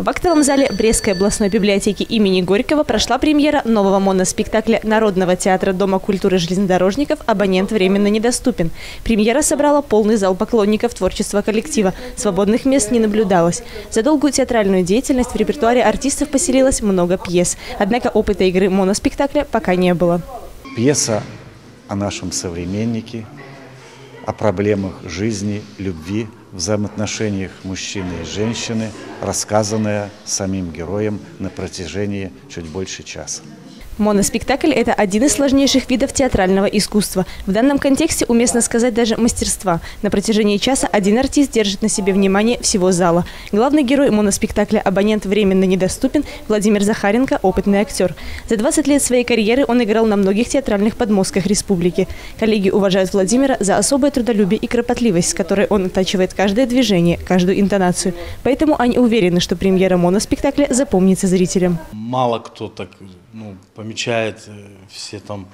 В актовом зале Брестской областной библиотеки имени Горького прошла премьера нового моноспектакля Народного театра Дома культуры железнодорожников «Абонент временно недоступен». Премьера собрала полный зал поклонников творчества коллектива. Свободных мест не наблюдалось. За долгую театральную деятельность в репертуаре артистов поселилось много пьес. Однако опыта игры моноспектакля пока не было. Пьеса о нашем современнике, о проблемах жизни, любви, взаимоотношениях мужчины и женщины, рассказанная самим героем на протяжении чуть больше часа. Моноспектакль – это один из сложнейших видов театрального искусства. В данном контексте уместно сказать даже мастерства. На протяжении часа один артист держит на себе внимание всего зала. Главный герой моноспектакля «Абонент временно недоступен» Владимир Захаренко – опытный актер. За 20 лет своей карьеры он играл на многих театральных подмостках республики. Коллеги уважают Владимира за особое трудолюбие и кропотливость, с которой он оттачивает каждое движение, каждую интонацию. Поэтому они уверены, что премьера моноспектакля запомнится зрителям. Мало кто так ну, помечает э, все там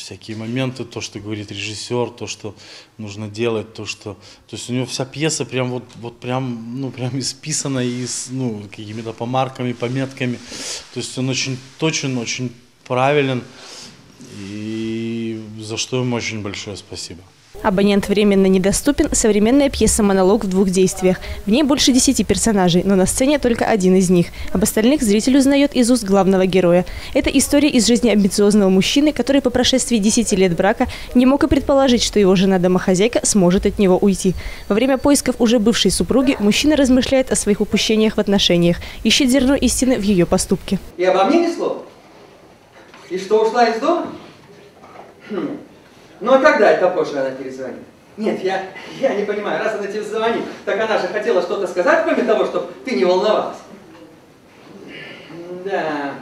всякие моменты, то, что говорит режиссер, то, что нужно делать, то, что... То есть у него вся пьеса прям вот, вот прям, ну, прям исписана и с, ну, какими-то помарками, пометками. То есть он очень точен, очень правилен, и за что ему очень большое спасибо. Абонент временно недоступен – современная пьеса-монолог в двух действиях. В ней больше десяти персонажей, но на сцене только один из них. Об остальных зритель узнает из уст главного героя. Это история из жизни амбициозного мужчины, который по прошествии десяти лет брака не мог и предположить, что его жена-домохозяйка сможет от него уйти. Во время поисков уже бывшей супруги мужчина размышляет о своих упущениях в отношениях, ищет зерно истины в ее поступке. И обо мне ни слова? И что, ушла из дома? Ну а когда это позже она перезвонит? Нет, я, я не понимаю, раз она тебе звонит, так она же хотела что-то сказать, кроме того, чтобы ты не волновалась. Да.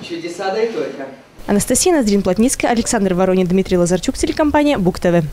Чудеса да и только. Анастасия Ноздрин-Плотницкая, Александр Воронин, Дмитрий Лазарчук, телекомпания Бук ТВ.